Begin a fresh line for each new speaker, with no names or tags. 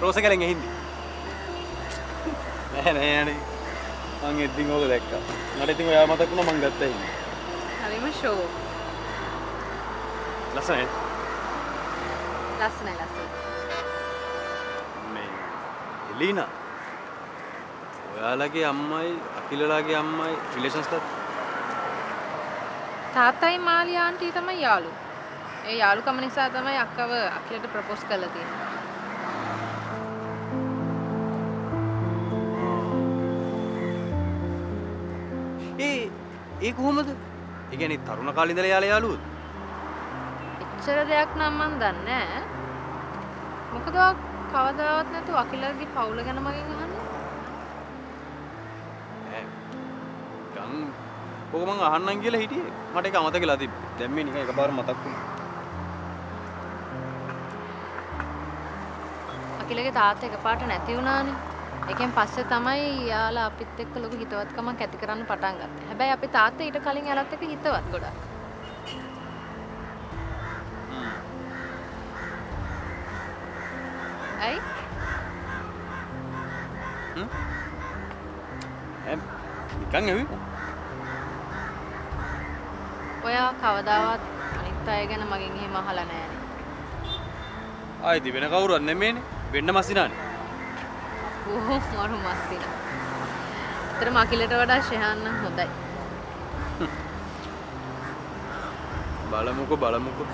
රෝස කලෙන් එහින්දි නෑ නෑ අනේ මං එද්දින් ඕක දැක්කා මට ඉතින් ඔයා මතක් වුණා මං ගත්තා ඉන්නේ
හරිම ෂෝ
ලස්සනයි
ලස්සනයි ලස්සනයි
මේ එලීනා ඔයාලගේ අම්මයි අකිලලාගේ අම්මයි රිලේෂන්ස්
තාත්තයි මාලි ආන්ටි තමයි යාළු. ඒ යාළුකම නිසා තමයි අක්කව අකිලට ප්‍රොපෝස් කරලා තියෙන්නේ.
ඒ ඒ කොහොමද? ඒ කියන්නේ තරුණ කාලේ ඉඳලා යාලා යාළුවෝද?
එච්චර දෙයක් නම් මන් දන්නේ නැහැ. මොකද කවදාවත් නැතුව අකිලගේ පවුල ගැන මගෙන් අහන්නේ?
ඈ ගම් ඕක මං අහන්නම් කියලා හිටියේ. මට ඒක අමතක වෙලා තිබ්බේ. දැන් මේ නිකන් එකපාර මතක් වුණා.
අකිලගේ තාත්තා එකපාරට නැති වුණානේ. ඒකෙන් පස්සේ තමයි යාලා අපිත් එක්ක ලොකු හිතවත්කමක් ඇති කරන්න පටන් ගත්තේ. හැබැයි අපේ තාත්තා ඊට කලින් යාලත් එක්ක හිතවත් ගොඩක්. ඇයි?
හ්ම්? ඈ නිකන් ඇවි.
ඔයා කවදාවත් අනිත් අය ගැන මගෙන් එහෙම අහලා නැහැනේ.
ආයිති වෙන කවුරුවත් නෙමෙයිනේ. වෙන්න මස්සිනානේ.
ඕ මරු මස්සින. ඇත්තට මකිලට වඩා ශෙහාන් නම් හොඳයි.
බලමුකෝ බලමුකෝ.